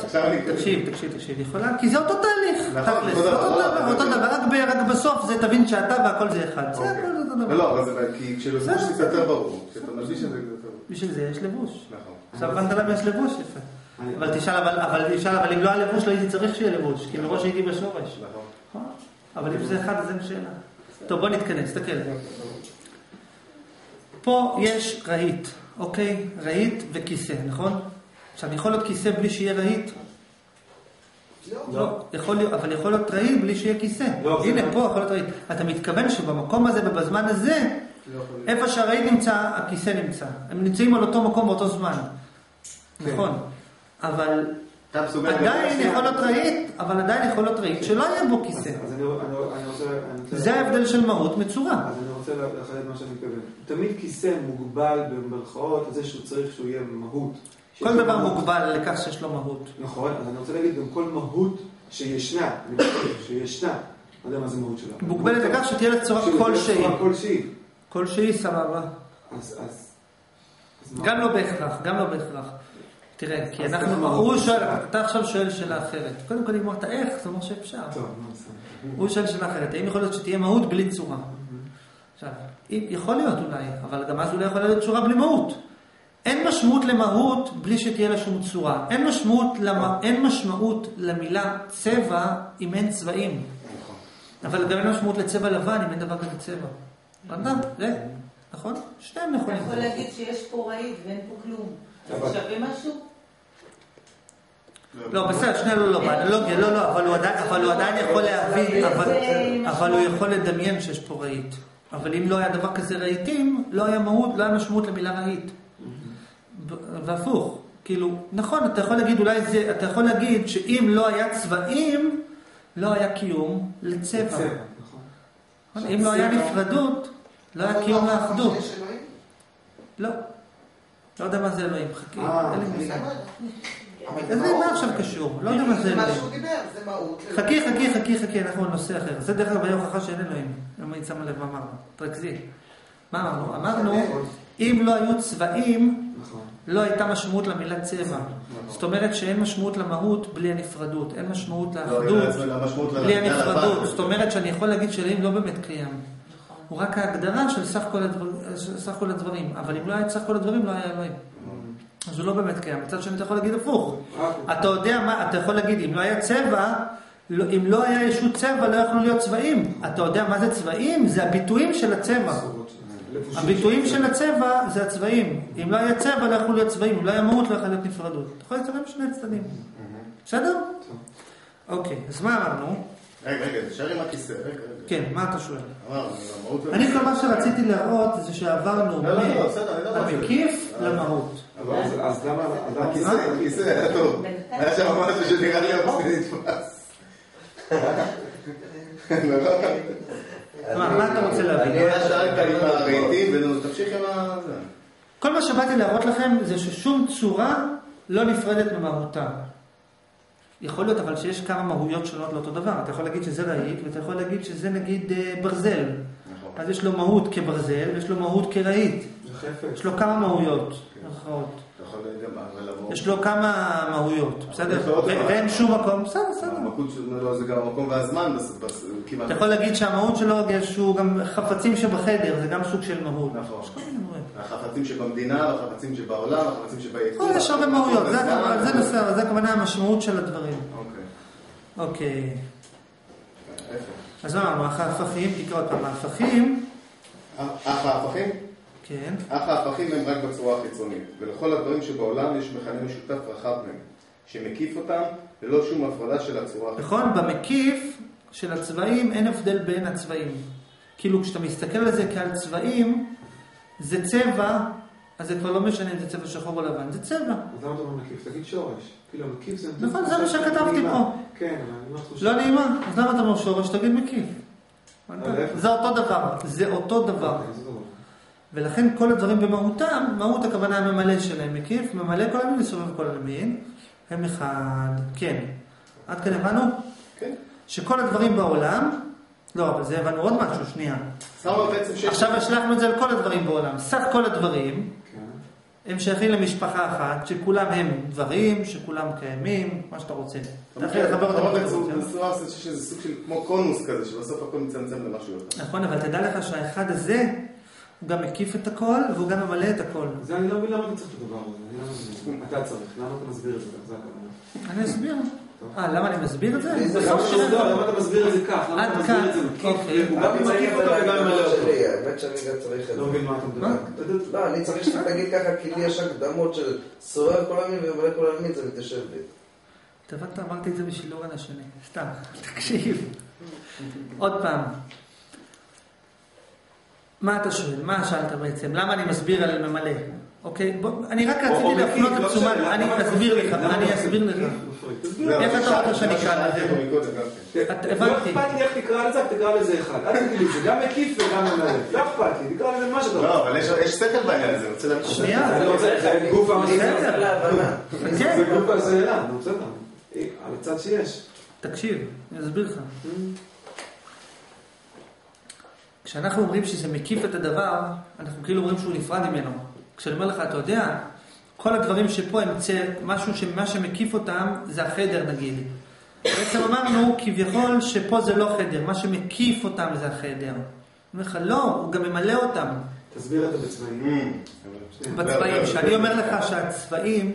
תקשיב, תקשיב, תקשיב, יכולה, כי זה אותו תהליך, נכון, תכלס, אותו דבר, לא, רק בסוף זה תבין שאתה והכל זה אחד, זה אוקיי. הכל אותו לא, דבר. לא, אבל זה כי כשלבוש זה יותר. ברור. כשאתה מלביש את זה זה יותר ברור. בשביל זה יש לבוש. נכון. עכשיו הבנת למה יש לבוש, יפה. אבל תשאל, אבל- אם לא היה לבוש לא הייתי צריך שיהיה לבוש, כי מראש הייתי בשורש. נכון. נכון? אבל אם זה אחד אז אין שאלה. טוב, בוא נתכנס, תסתכל. פה יש רהיט, אוקיי? רהיט וכיסא, נכון? עכשיו, יכול להיות כיסא בלי שיהיה רהיט? לא. יכול להיות, אבל יכול להיות רהיט בלי שיהיה כיסא. לא, זה הנה, לא. פה יכול להיות רהיט. אתה מתכוון שבמקום הזה ובזמן הזה, לא. איפה שהרהיט נמצא, הכיסא נמצא. הם נמצאים על אותו מקום באותו זמן. כן. נכון. אבל. עדיין יכול להיות רהיט, אבל עדיין יכול להיות רהיט שלא יהיה בו כיסא. זה ההבדל של מהות מצורה. אז אני רוצה לחדד מה שאני מתכוון. תמיד כיסא מוגבל במרכאות לזה שהוא צריך שהוא יהיה מהות. כל דבר. מוגבל לכך שיש לו מהות. נכון, אז אני רוצה להגיד גם כל מהות שישנה, אני חושב שישנה, לא יודע מה זה מהות שלה. מוגבלת לכך שתהיה לה צורה כלשהי. כלשהי. כלשהי סבבה. אז, אז... גם לא בהכרח, גם לא בהכרח. תראה, כי אנחנו, הוא. שואל, אתה עכשיו שואל שאלה אחרת. קודם כל אמרת איך, זה אומר שאפשר. הוא שואל שאלה אחרת, האם יכול להיות שתהיה מהות בלי צורה? עכשיו, אם- יכול להיות אולי, אבל גם אז אולי יכולה להיות צורה בלי מהות. אין משמעות למהות בלי שתהיה לה שום צורה. אין משמעות, למ... אין משמעות למילה צבע אם אין צבעים. נכון. אבל גם אין משמעות לצבע לבן אם אין דבר כזה צבע. זה, נכון? שניהם אתה נכונים. יכול להגיד שיש פה רהיט ואין פה כלום. זה שווה משהו? לא, בסדר, שנייה, לא, לא, באנלוגיה, לא, לא, אבל הוא עדיין, אבל הוא עדיין יכול להבין, אבל, אבל הוא יכול לדמיין שיש פה רהיט. אבל אם לא היה דבר כזה רהיטים, לא היה מהות, לא היה משמעות למילה רהיט. והפוך, כאילו, נכון, אתה יכול להגיד, אולי זה, אתה יכול להגיד שאם לא היה צבעים, לא היה קיום לצבע. צבע, נכון. נכון? אם לא היה נפרדות, לא היה קיום לאחדות. לא. לא יודע מה זה אלוהים, חכי, אה, אין לי אני מושג. גם לא יודע. אבל אז זה זה מה. עכשיו קשור? לא יודע מה זה אלוהים. חכי, חכי, חכי, חכי, אנחנו על נושא אחר. זה דרך אגב היה הוכחה שאין אלוהים. אם היית שמה לב מה אמרנו. תרכזי. מה אמרנו? אמרנו, אם לא היו צבעים, נכון. לא הייתה משמעות למילה צבע. זאת אומרת שאין משמעות למהות בלי הנפרדות. אין משמעות לא, לאחדות המשמעות בלי הנפרדות. זאת אומרת שאני יכול להגיד שאלוהים לא באמת קיים. נכון. הוא רק ההגדרה של סך כל הדבר- סך כל הדברים. אבל אם לא היה את סך כל הדברים, לא היה אלוהים. אז הוא לא באמת קיים. מצד שני אתה יכול להגיד הפוך. אתה יודע מה, אתה יכול להגיד, אם לא היה צבע, לא, אם לא היה ישות צבע, לא יכלו להיות צבעים. אתה יודע מה זה צבעים? זה הביטויים של הצבע. הביטויים של- הצבע זה הצבעים. אם לא היה צבע, לא יכלו להיות צבעים. אם לא היה מהות, לא יכלה להיות נפרדות. אתה יכול להצטרף משני הצדדים. בסדר? אוקיי, אז מה אמרנו? רגע, רגע, תשאר עם הכיסא, רגע. כן, מה אתה שואל? המהות... אני כל מה שרציתי להראות זה שעברנו לא, לא, לא, לא. מהמקיף למהות. אבל אז- למה... אז למה- הכיסא, הכיסא היה טוב. היה שם משהו שנראה לי המסכן נתפס. מה אתה רוצה להבין? אתה שאלת עם הרהיטים, ונו, תמשיך עם ה... זה. כל מה שבאתי להראות לכם זה ששום צורה לא נפרדת ממהותה. יכול להיות אבל שיש כמה מהויות שונות לאותו דבר. אתה יכול להגיד שזה רהיט, ואתה יכול להגיד שזה נגיד אה, ברזל. נכון. אז יש לו מהות כברזל, ויש לו מהות כרהיט. יש לו כמה מהויות. במירכאות. יש לו כמה מהויות, בסדר? ואין שום מקום, בסדר, בסדר. המקום שלו זה גם המקום והזמן, כמעט. אתה יכול להגיד שהמהות שלו, שהוא גם חפצים שבחדר, זה גם סוג של מהות. נכון. החפצים שבמדינה, החפצים שבעולם, החפצים שבייצור. לא, יש הרבה מהויות, זה. הכוונה- זה הכוונה המשמעות של הדברים. אוקיי. אוקיי. אז מה אמרנו, ההפכים, תקרא עוד פעם, ההפכים, ההפכים? כן, אח ההפכים הם רק בצורה החיצונית, ולכל הדברים שבעולם יש מכנה משותף רחב מהם, שמקיף אותם ללא שום הפרדה של הצורה החיצונית. נכון, במקיף של הצבעים אין הבדל בין הצבעים. כאילו כשאתה מסתכל על זה כעל צבעים, זה צבע, אז זה כבר לא משנה אם זה צבע שחור או לבן, זה צבע. אז למה אתה אומר מקיף? תגיד שורש. כאילו, מקיף זה... נכון, זה מה שכתבתי. פה. כן, אבל אני אומר תחושה... לא נעימה, אז למה אתה אומר שורש? תגיד מקיף. זה אותו דבר, זה אותו דבר. ולכן כל הדברים במהותם, מהות הכוונה הממלא שלהם מקיף, ממלא כל המין מסובב כל המין, הם אחד, כן. עד כאן הבנו? כן. שכל הדברים בעולם, לא, אבל זה הבנו עוד משהו, שנייה. בעצם. עכשיו השלכנו את זה על כל הדברים בעולם. סך כל הדברים, כן. הם שייכים למשפחה אחת, שכולם הם דברים, שכולם קיימים, מה שאתה רוצה. אתה יכול לחבר אותם אבל רוצה. בצורה שיש איזה סוג של כמו קונוס כזה, שבסוף הכל מצמצם למשהו יותר. נכון, אבל תדע לך שהאחד הזה, הוא גם מקיף את הכל, והוא גם ממלא את הכל. זה אני לא מבין למה אתה צריך את הדבר הזה. אני לא מבין. אתה צריך. למה אתה מסביר את זה? זה הכוונה. אני אסביר. אה, למה אני מסביר את זה? זה למה אתה מסביר- למה אתה מסביר את זה כך? למה אתה מסביר. את זה מקיף? אוקיי. הוא גם מקיף את אותו זה וגם ממלא בהקדמות אותו. האמת שאני גם צריך את לא זה. מבין מה אתה מדבר. לא, אני צריך שאתה תגיד ככה, כי לי יש הקדמות של סורר כל המין וממלא כל המין, זה מתיישב לי. אתה הבנת, אמרתי את זה בשביל אורן השני. סתם, תקשיב. עוד פעם. מה אתה שואל? מה שאלת בעצם? למה אני מסביר על ממלא? אוקיי? בוא, אני רק רציתי להפנות את לא תשומת, אני אסביר? לך, למה אני אתה אסביר? לך. איך אתה רוצה שאני אקרא לזה? כן. את- לא הבנתי. אכפת לי איך תקרא לזה, תקרא לזה אחד. אל תגיד לי זה גם מקיף וגם ממלא. לא אכפת לי, תקרא לזה מה שאתה רוצה. לא, אבל יש- יש שכל בעניין הזה, אני רוצה להגיד. שנייה. אני זה גוף. כן. זה גוף השאלה, נו בסדר. אה, על הצד שיש. תקשיב, אני אסביר לך. כשאנחנו אומרים שזה מקיף את הדבר, אנחנו כאילו אומרים שהוא נפרד ממנו. כשאני אומר לך, אתה יודע, כל הדברים שפה הם צא, משהו שמה שמקיף אותם זה החדר נגיד. בעצם אמרנו כביכול שפה זה לא חדר, מה שמקיף אותם זה החדר. אני אומר לך, לא, הוא גם ממלא אותם. תסביר את זה בצבעים. כשאני אומר לך שהצבעים,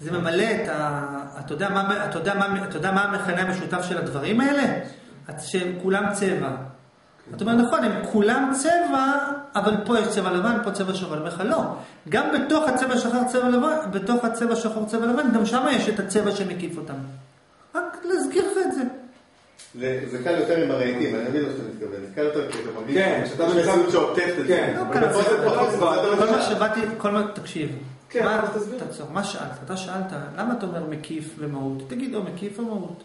זה ממלא את ה... אתה יודע מה, אתה יודע מה, אתה יודע מה המכנה המשותף של הדברים האלה? שהם כולם צבע. אתה אומר, נכון, הם כולם צבע, אבל פה יש צבע לבן, פה צבע שחור. אני אומר לך, לא. גם בתוך הצבע שחור צבע לבן, בתוך הצבע שחור צבע לבן, גם שם יש את הצבע שמקיף אותם. רק להזכיר לך את זה. זה קל יותר עם הרהיטים, אני מבין מה שאתה מתכוון. זה קל יותר כי אתה מרגיש כן, שאתה במצב- מציאות שעוטפת את זה. כן. כל מה. שבאתי, כל מה, תקשיב. כן, תסביר. תעצור, מה שאלת? אתה שאלת, למה אתה אומר מקיף ומהות? תגיד או מקיף או מהות,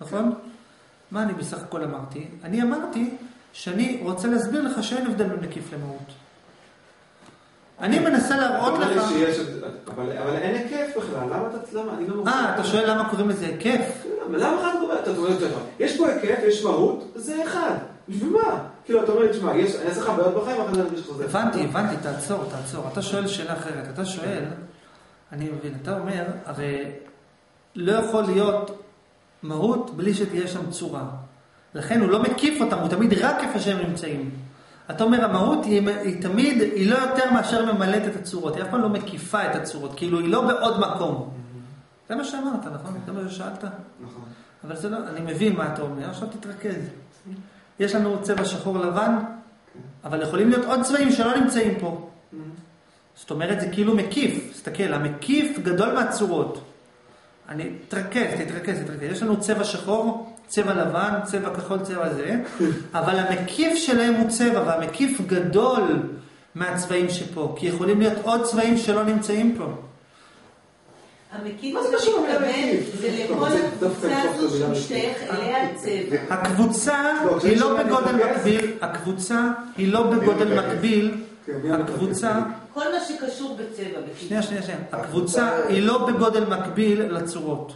נכון? מה אני בסך הכל אמרתי? אני אמרתי שאני רוצה להסביר לך שאין הבדל בין מקיף למהות. אני מנסה להראות לך... שיש... אבל אבל אין היקף בכלל, למה אתה... למה? אני לא מבין. אה, אתה שואל למה קוראים לזה היקף? למה אחד קובע? אתה אומר נכון. יש פה היקף, יש מהות, זה אחד. בשביל מה? כאילו, אתה אומר לי, תשמע, יש לך בעיות בחיים, אחרי זה אני לך זה. הבנתי, הבנתי, תעצור, תעצור. אתה שואל שאלה אחרת. אתה שואל, אני מבין, אתה אומר, הרי לא יכול להיות מהות בלי שתהיה שם צורה. לכן הוא לא מקיף אותם, הוא תמיד רק איפה שהם נמצאים. אתה אומר, המהות היא, היא תמיד, היא לא יותר מאשר ממלאת את הצורות, היא אף פעם לא מקיפה את הצורות, כאילו היא לא בעוד מקום. זה מה שאמרת, נכון? זה מה ששאלת? נכון. אבל זה לא, אני מבין מה אתה אומר, עכשיו תתרכז. יש לנו צבע שחור לבן, אבל יכולים להיות עוד צבעים שלא נמצאים פה. זאת אומרת, זה כאילו מקיף. תסתכל, המקיף גדול מהצורות. אני, תתרכז, תתרכז, תתרכז. יש לנו צבע שחור, צבע לבן, צבע כחול, צבע זה, אבל המקיף שלהם הוא צבע, והמקיף גדול מהצבעים שפה, כי יכולים להיות עוד צבעים שלא נמצאים פה. המקיף מה זה לכל הקבוצה הזו המילה שהוא משתייך אליה הצבע. הקבוצה לא, היא לא בגודל מקביל, הקבוצה היא לא בגודל מקביל, כן? הקבוצה, כל מה שקשור בצבע. בקיצור. שנייה, שנייה, שנייה, הקבוצה היא לא בגודל מקביל לצורות.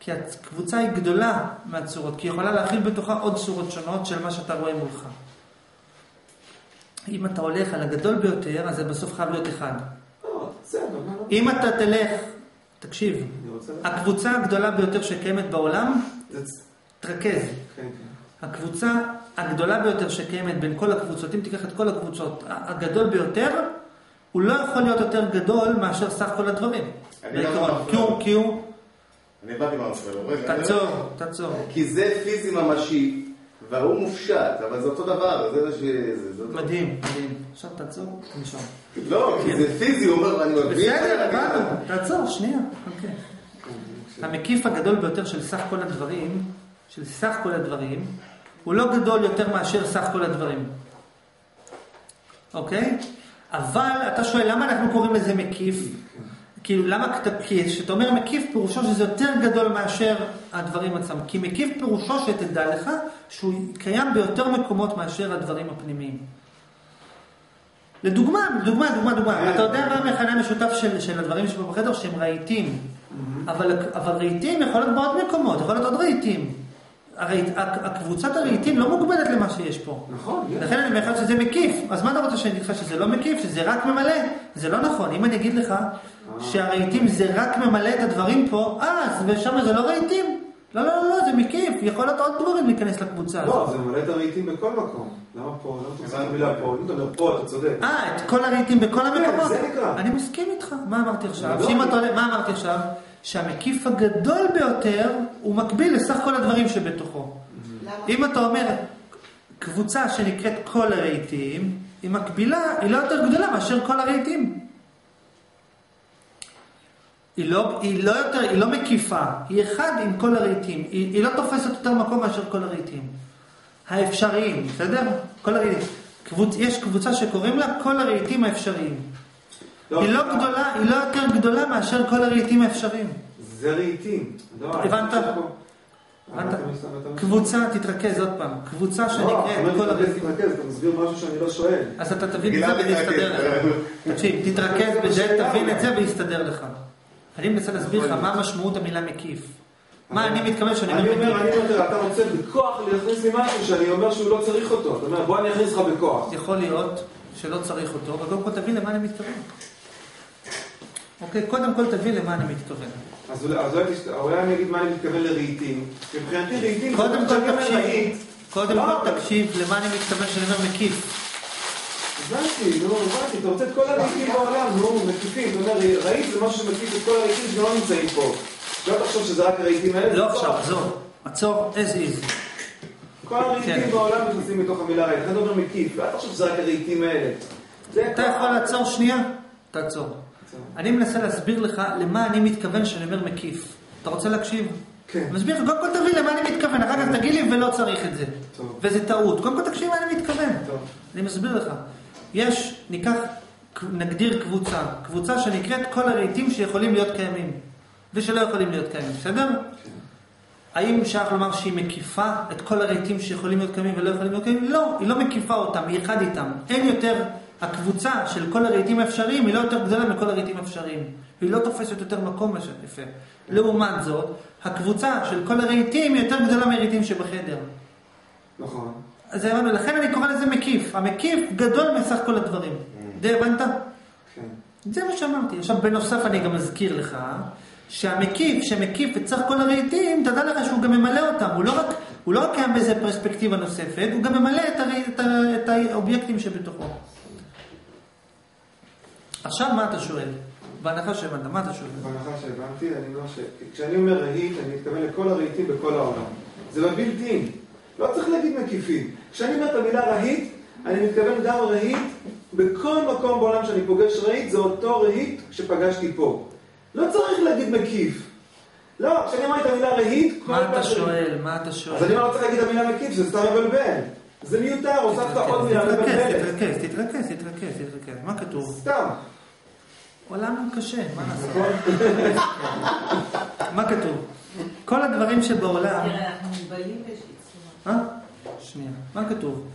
כי הקבוצה היא גדולה מהצורות, כי היא יכולה להכיל בתוכה עוד צורות שונות של מה שאתה רואה מולך. אם אתה הולך על הגדול ביותר, אז זה בסוף חייב להיות אחד. אם אתה תלך, תקשיב. הקבוצה הגדולה ביותר שקיימת בעולם, תרכז. הקבוצה הגדולה ביותר שקיימת בין כל הקבוצות, אם תיקח את כל הקבוצות, הגדול ביותר, הוא לא יכול להיות יותר גדול מאשר סך כל הדברים. לא בעיקרון. כי הוא, כי הוא, אני הבנתי מה. רגע, אני תעצור, תעצור. כי זה פיזי ממשי, וההוא מופשט, אבל זה אותו דבר, זה מה ש... מדהים, מדהים. עכשיו תעצור, תנשום. לא, כי זה פיזי, הוא אומר, ואני מבין. בסדר, הבנו. תעצור, שנייה. אוקיי. המקיף הגדול ביותר של סך כל הדברים, של סך כל הדברים, הוא לא גדול יותר מאשר סך כל הדברים. אוקיי? אבל אתה שואל, למה אנחנו קוראים לזה מקיף? כאילו, למה, כי כשאתה אומר מקיף, פירושו שזה יותר גדול מאשר הדברים עצמם. כי מקיף פירושו, שתדע לך, שהוא קיים ביותר מקומות מאשר הדברים הפנימיים. לדוגמה, לדוגמה, דוגמה, דוגמה. אתה יודע מה המכנה המשותף של, של הדברים שפה בחדר? שהם רהיטים. אבל, אבל רהיטים יכול להיות בעוד מקומות, יכול להיות עוד רהיטים. הרי ה- הקבוצת הרהיטים לא מוגבלת למה שיש פה. נכון. לכן אני אומר לך שזה מקיף. אז מה אתה רוצה שאני אגיד לך שזה לא מקיף, שזה רק ממלא? זה לא נכון. אם אני אגיד לך שהרהיטים זה רק ממלא את הדברים פה, אז ושם זה לא רהיטים. לא, לא, לא, לא, זה מקיף. יכול להיות עוד דברים להיכנס לקבוצה הזאת. לא, זה ממלא את הרהיטים בכל מקום. למה פה? למה פה? אם אתה אומר פה, אתה צודק. אה, את כל הרהיטים בכל המקומות. זה נקרא. אני מסכים איתך. מה אמרתי עכשיו? לא, מה אמרתי עכשיו? שהמקיף הגדול ביותר הוא מקביל לסך כל הדברים שבתוכו. למה? אם אתה אומר קבוצה שנקראת כל הרהיטים, היא מקבילה, היא לא יותר גדולה מאשר כל הרהיטים. היא לא, היא לא יותר, היא לא מקיפה, היא אחד עם כל הרהיטים, היא, היא לא תופסת יותר מקום מאשר כל הרהיטים. האפשריים, בסדר? כל הרהיטים. קבוצ, יש קבוצה שקוראים לה כל הרהיטים האפשריים. היא לא גדולה, היא לא יותר גדולה מאשר כל הרהיטים האפשריים. זה רהיטים. לא, הבנת? אני הבנת? קבוצה, תתרכז עוד פעם, קבוצה לא, שנקראת כל אומר הרהיטים. אתה מסביר משהו שאני לא שואל. אז אתה תבין את זה ויסתדר. לך. תקשיב, תתרכז זה בזה, תבין את. זה ויסתדר לך. אני מנסה להסביר לך מה משמעות המילה מקיף. מה אני מתכוון שאני אני אומר אומר, מקיף? אני אומר, אתה רוצה בכוח להכניס לי משהו שאני אומר שהוא לא צריך אותו. אתה אומר, בוא אני אכניס לך בכוח. יכול להיות שלא צריך אותו, אבל קודם כל תבין למה אני מתכוון. אוקיי, קודם כל תבין למה אני מתכוון. אז אולי- אני אגיד מה אני מתכוון לרהיטים. מבחינתי רהיטים, קודם כל תקשיב, קודם לא, כל תקשיב למה אני מתכוון שאני אומר מקיף. הבנתי, נו, הבנתי, אתה רוצה את כל הרהיטים בעולם, נו, מקיפים. אתה אומר, רהיט זה משהו שמקיף את כל הרהיטים שגם לא נמצאים פה. לא תחשוב שזה רק הרהיטים האלה. לא עכשיו, עזוב. עצור, as is. כל הרהיטים כן. בעולם נכנסים מתוך המילה רהיט. אתה אומר מקיף, אל תחשוב שזה רק הרהיטים האלה. אתה יכול לעצור שנייה? תעצור. אני מנסה להסביר לך למה אני מתכוון שאני אומר מקיף. אתה רוצה להקשיב? כן. מסביר לך, קודם כל תבין למה אני מתכוון, אחר כך תגיד לי ולא צריך את זה. טוב. וזה טעות. קודם כל תקשיב מה אני מתכוון. טוב. אני מסביר לך. יש, ניקח, נגדיר קבוצה. קבוצה שנקראת כל הרהיטים שיכולים להיות קיימים. ושלא יכולים להיות קיימים, בסדר? האם שייך לומר שהיא מקיפה את כל הרהיטים שיכולים להיות קיימים ולא יכולים להיות קיימים? לא, היא לא מקיפה אותם, היא אחד איתם. אין יותר, הקבוצה של כל הרהיטים האפשריים היא לא יותר גדולה מכל הרהיטים האפשריים. היא לא תופסת יותר מקום יפה. לעומת זאת, הקבוצה של כל הרהיטים היא יותר גדולה מהרהיטים שבחדר. נכון. אז הבנו, לכן אני קורא לזה מקיף. המקיף גדול מסך כל הדברים. די הבנת? כן. זה מה שאמרתי. עכשיו, בנוסף אני גם אזכיר לך, שהמקיף, שמקיף את סך כל הרהיטים, תדע לך שהוא גם ממלא אותם. הוא לא רק, הוא לא קיים באיזה פרספקטיבה נוספת, הוא גם ממלא את, הרי, את, את האובייקטים שבתוכו. עכשיו, מה אתה שואל? בהנחה שהבנת, מה אתה שואל? בהנחה שהבנתי, אני אומר שכשאני אומר רהיט, אני מתכוון לכל הרהיטים בכל העולם. זה בבילט-אין. לא צריך להגיד מקיפים. כשאני אומר את המילה רהיט, אני מתכוון גם רהיט בכל מקום בעולם שאני פוגש רהיט, זה אותו רהיט שפגשתי פה. לא צריך להגיד מקיף. לא, כשאני אומר את המילה רהיט, כל מה אתה ש- שואל? מה אתה שואל? אז אני לא צריך להגיד את המילה מקיף, זה סתם מבלבל. זה מיותר, הוספת עוד מילה מבלבלת. תתרכז, תתרכז, תתרכז, תתרכז. מה כתוב? סתם. עולם קשה, מה לעשות? מה כתוב? כל הדברים שבעולם... תראה, אנחנו באיזושהי צורה. אה? שנייה. מה כתוב?